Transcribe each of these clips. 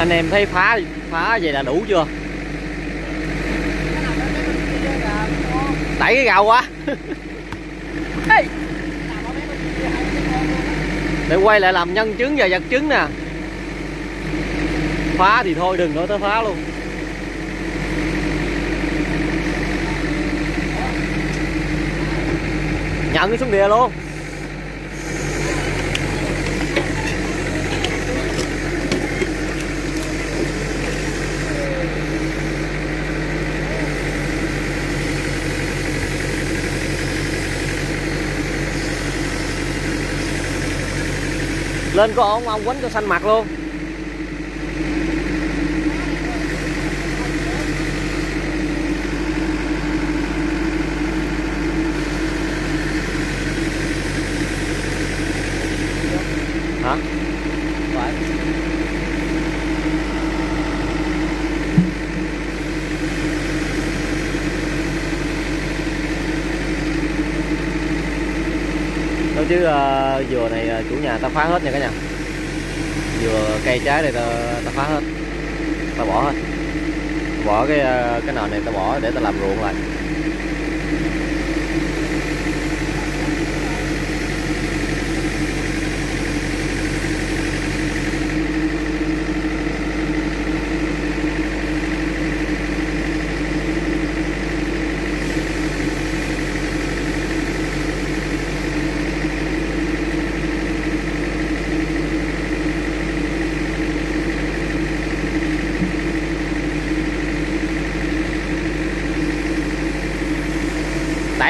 anh em thấy phá phá vậy là đủ chưa? Đẩy cái gào quá. Để quay lại làm nhân chứng và vật chứng nè. Phá thì thôi, đừng nói tới phá luôn. Nhận xuống địa luôn. Lên có ông ông quánh cho xanh mặt luôn hả phải đâu chứ uh, dừa này uh, chủ nhà ta phá hết nha cả nhà. Dừa cây trái này ta, ta phá hết. Ta bỏ hết. Bỏ cái uh, cái nền này ta bỏ để ta làm ruộng lại.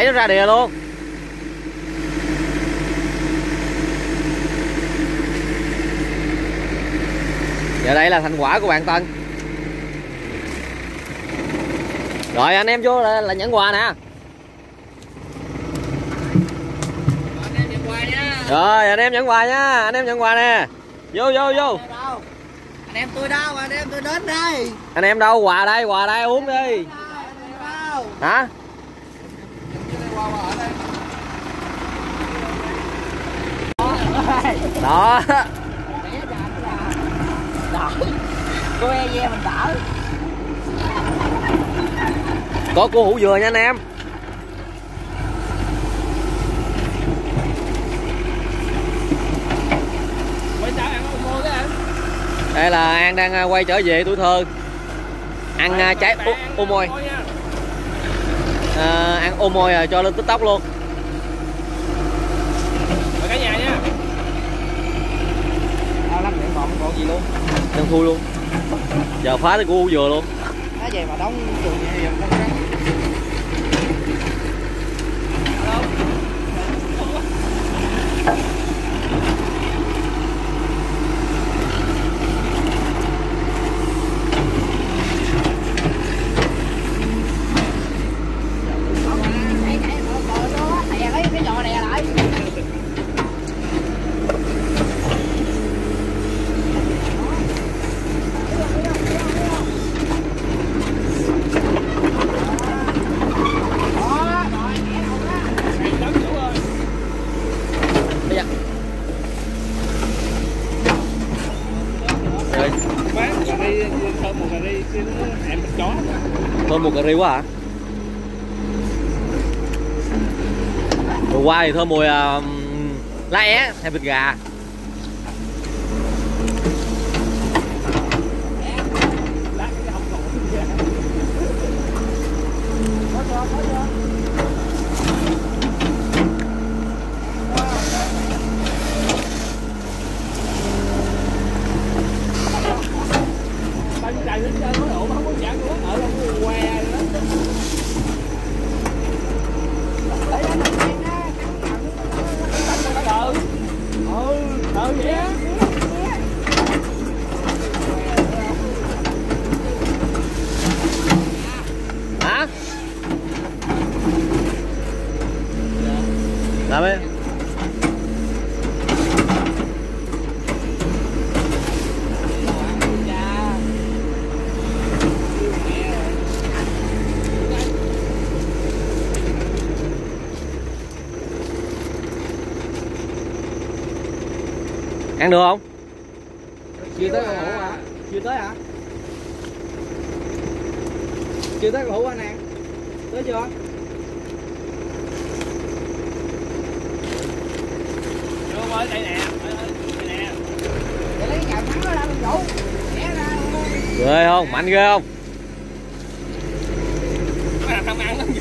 Đẩy nó ra đìa luôn. Giờ đây là thành quả của bạn Tân. Rồi anh em vô là, là nhận quà nè. Rồi anh em nhận quà nha anh em nhận quà nè. Vô vô vô. Anh em tôi đâu? Anh em tôi đến đây. Anh em đâu? Quà đây quà đây uống đi. Hả đó. Cô e ve mình đỡ có cua hủ dừa nha anh em. Đây là an đang à, quay trở về tuổi thơ. Ăn à, trái ô môi à, ăn ô môi à, cho lên tiktok luôn. Mời cả nhà nha. À, lắm điện còn còn gì luôn. Đang thui luôn. Giờ phá tới cua hủ dừa luôn. Nói về mà đóng trường gì không rắn cái giò này lại Bây giờ. Rồi, bán cà ri thơm một cà ri kia nó hẹn thịt chó ri quá hả? Vừa qua thì thơm mùi uh, lá é hay vịt gà lát cái không còn có chưa có chưa bánh chạy đến chơi có độ mà không có chả có ở đâu có que nữa lấy nó đen á ừ ừ ừ vậy á hả làm đi ăn được không? Chia tới con hổ à. Chưa tới hả? Chưa tới cầu hữu anh nè tới chưa? Chưa ơi đây nè. Đây nè. Để lấy cái thắng nó ra mình ra ghê không? Mạnh ghê không? Ăn không ăn làm gì?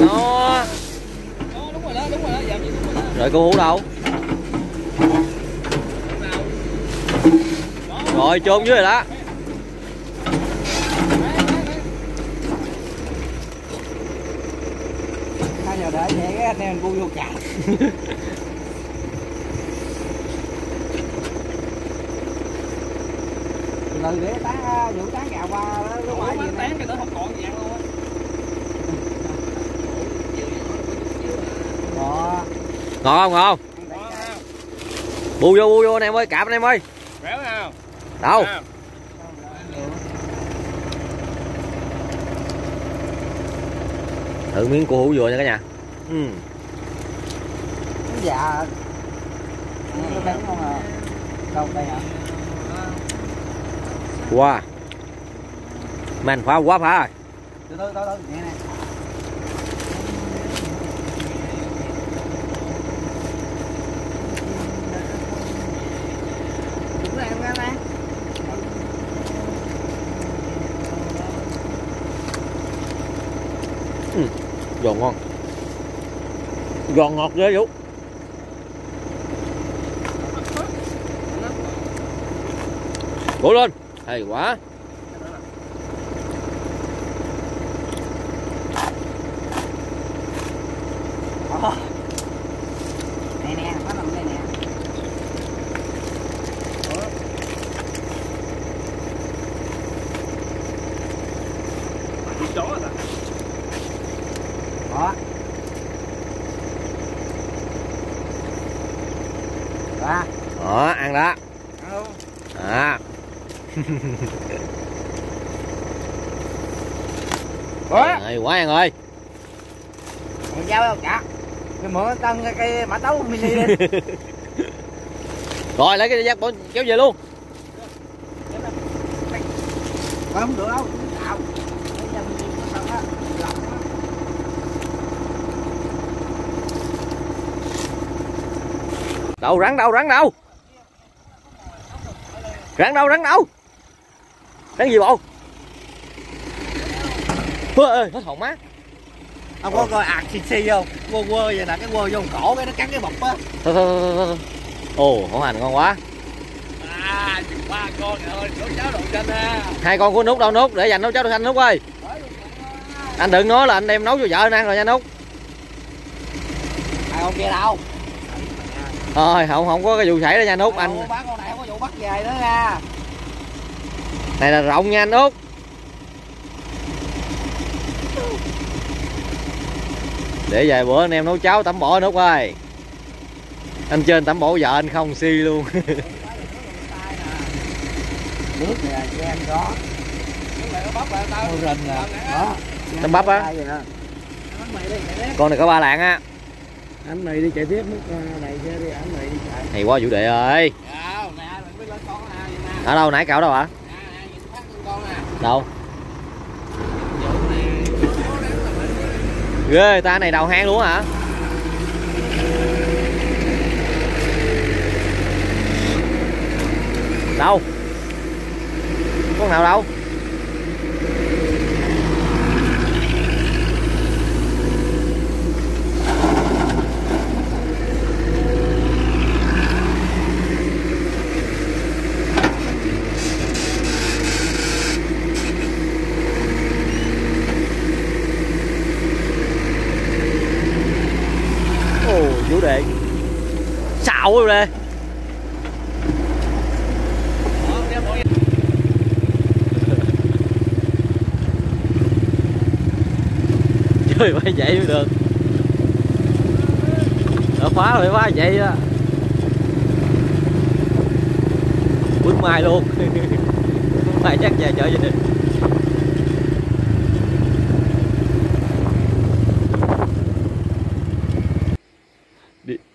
Nó Đó, đúng rồi đó đúng rồi đó. Dạ đúng rồi đó. Rồi cô hú đâu? Đúng rồi chôn dưới rồi đó giờ đợi vậy cái anh em bu vô cạp từ để tán vụ tán gạo qua đó nó ngoài gì tán cái đó không còn gì ăn luôn Đó. ngon không không? Bu vô bu vô anh em ơi cạp anh em ơi. Béo không? đâu? Thử miếng cô hú vừa nha cả nhà. Ừ. dạ. Nó bán không à? Đâu đây hả? Wow man phá quá phá rồi từ từ từ từ nè nè Đúng rồi em ra nè giòn ngon. Giòn ngọt ghê vũ. Bổ lên. Hay quá Ồ. nè nè nó nằm đây nè Đi chó rồi ta đó ra đó ăn đó Alo. à Ủa? hay quá anh ơi. Mày giao đâu cả? Mày mượn tân cái cây mã tấu mini đi. Rồi lấy cái dắt bỏ kéo về luôn. Không được đâu đâu rắn đâu rắn đâu? Rắn đâu rắn đâu? Rắn gì bộ ơi ơi hết hồn má Ông có coi ạc xì xì không? Quơ quơ vậy nè, cái quơ vô cổ cái nó cắn cái bọc á. Thôi thôi thôi ồ hổ hành ngon quá. À, ba con rồi, nấu cháo đậu xanh ha. Hai con của nút đâu nút? Để dành nấu cháo đồ xanh nút ơi. Anh đừng nói là anh đem nấu cho vợ anh ăn rồi nha nút. Hai con kia đâu? thôi không không có cái vụ xảy ra nha nút. Anh bán con này không có vụ bắt về nữa nha. Này là rộng nha anh út để vài bữa anh em nấu cháo tẩm bổ anh út ơi. Anh trên tẩm bổ vợ anh không si luôn. Nước cho em Đó. Tấm bắp á? Con này có ba lạng á. Anh mì đi chạy tiếp, múc ờ, này xe đi, anh mì đi chạy. Hay quá vũ đệ ơi. Ở đâu nãy cạo đâu hả? Đâu Vụ nè, cố gắng là mình ghê ta này đầu hang luôn hả? Đâu? Con nào đâu ồ vậy? Xạo rồi đây chơi phải vậy mới được. Nó khóa rồi, phải phá vậy đó bước mai luôn. Quýnh mai chắc về chợ gia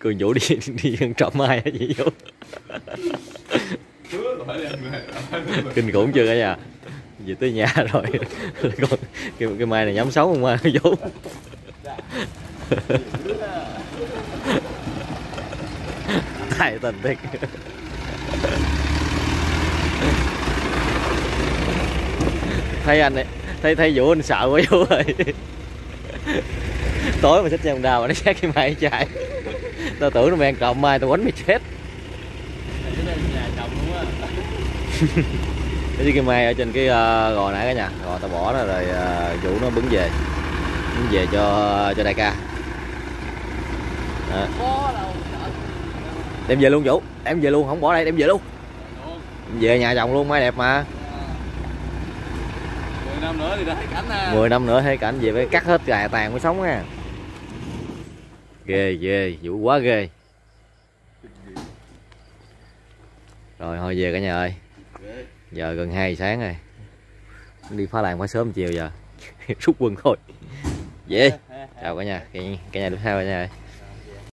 cười vũ đi đi ăn trộm mai hả chị vũ kinh khủng chưa cả nhà? Về tới nhà rồi. Còn cái, cái mai này nhắm xấu không mai vũ tài tình thiệt. Thấy anh ấy, thấy thấy vũ anh sợ quá vũ ơi. Tối mà xách xe đào mà nó xét cái mai chạy tao tưởng nó mang trộm mai tao quánh mày chết. Cái cái mai ở trên cái uh, gò nãy cả nhà. Gò tao bỏ nó rồi uh, vũ nó bứng về. Bứng về cho cho đại ca. Sợ đem về luôn vũ. Đem về luôn không bỏ đây đem về luôn. Đem về nhà chồng luôn mai đẹp mà. 10 năm nữa thì đã thấy cảnh nè 10 năm nữa thấy cảnh về phải cắt hết gà tàn mới sống nha ghê ghê vũ quá ghê. Rồi, thôi về cả nhà ơi. Giờ gần 2 sáng rồi. Đi phá làng quá sớm chiều giờ. Rút quân thôi. Về. Chào cả nhà. Cả nhà lúc sau cả nhà ơi.